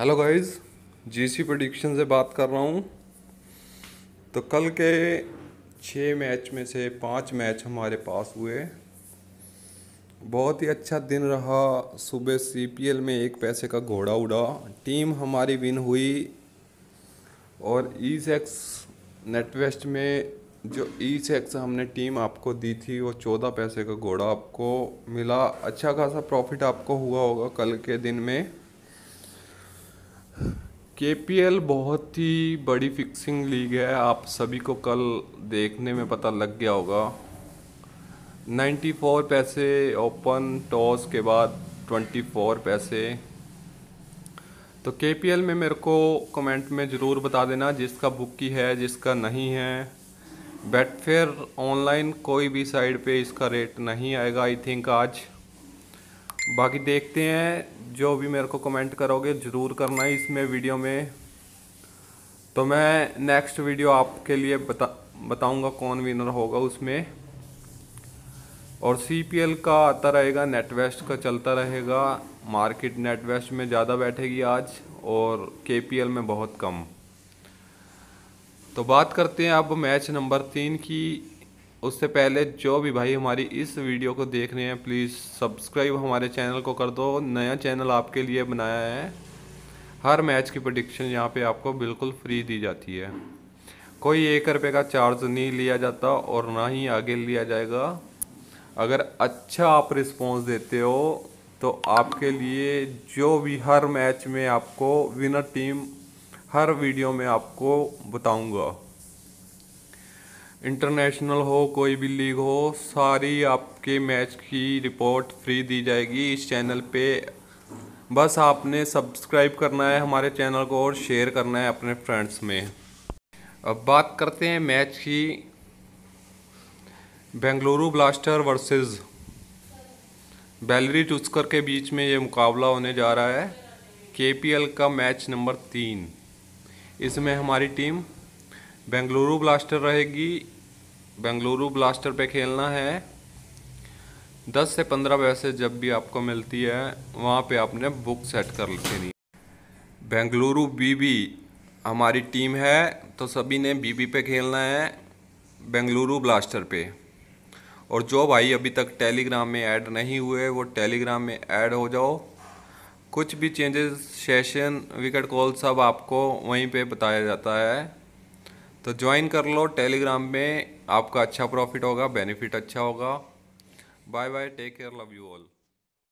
Hello guys GC prediction से बात कर रहा हूँ। तो कल के छः मैच में से पाँच मैच हमारे पास हुए। बहुत ही अच्छा दिन रहा। सुबह सीपीएल में एक पैसे का घोड़ा उड़ा। टीम हमारी विन हुई। और ई सेक्स नेटवेस्ट में जो ई सेक्स हमने टीम आपको दी थी, वो चौदह पैसे का घोड़ा आपको मिला। अच्छा खासा प्रॉफिट आपको हुआ होगा कल के दिन में। के बहुत ही बड़ी फिक्सिंग लीग है। आप सभी को कल देखने में पता लग गया होगा। 94 पैसे ओपन टॉस के बाद 24 पैसे। तो के में मेरे को कमेंट में ज़रूर बता देना, जिसका बुक की है, जिसका नहीं है। बेटफेयर ऑनलाइन कोई भी साइड पे इसका रेट नहीं आएगा आई थिंक आज। बाकी देखते हैं, जो भी मेरे को कमेंट करोगे, ज़रूर करना है इसमें वीडियो में। तो मैं नेक्स्ट वीडियो आपके लिए बता, बताऊँगा कौन विनर होगा उसमें। और सी पी एल का आता रहेगा नेटवेस्ट का चलता रहेगा। मार्केट नेटवेस्ट में ज़्यादा बैठेगी आज, और के पी एल में बहुत कम। तो बात करते हैं अब मैच नंबर तीन की। उससे पहले जो भी भाई हमारी इस वीडियो को देख रहे हैं प्लीज़ सब्सक्राइब हमारे चैनल को कर दो। नया चैनल आपके लिए बनाया है। हर मैच की प्रडिक्शन यहाँ पे आपको बिल्कुल फ्री दी जाती है। कोई एक रुपये का चार्ज नहीं लिया जाता और ना ही आगे लिया जाएगा। अगर अच्छा आप रिस्पॉन्स देते हो तो आपके लिए जो भी हर मैच में आपको विनर टीम हर वीडियो में आपको बताऊँगा। इंटरनेशनल हो, कोई भी लीग हो, सारी आपके मैच की रिपोर्ट फ्री दी जाएगी इस चैनल पे। बस आपने सब्सक्राइब करना है हमारे चैनल को और शेयर करना है अपने फ्रेंड्स में। अब बात करते हैं मैच की। Bengaluru blaster versus Bellary tusker के बीच में ये मुकाबला होने जा रहा है। के का मैच नंबर तीन। इसमें हमारी टीम बेंगलुरु ब्लास्टर रहेगी। बेंगलुरु ब्लास्टर पे खेलना है। 10 से 15 पैसे जब भी आपको मिलती है, वहाँ पे आपने बुक सेट कर लेनी बेंगलुरु बीबी हमारी टीम है तो सभी ने बीबी पे खेलना है, बेंगलुरु ब्लास्टर पे। और जो भाई अभी तक टेलीग्राम में ऐड नहीं हुए, वो टेलीग्राम में ऐड हो जाओ। कुछ भी चेंजेस, सेशन, विकेट कॉल सब आपको वहीं पे बताया जाता है। तो ज्वाइन कर लो टेलीग्राम में आपका अच्छा प्रॉफिट होगा बेनिफिट अच्छा होगा। Bye bye take care love you all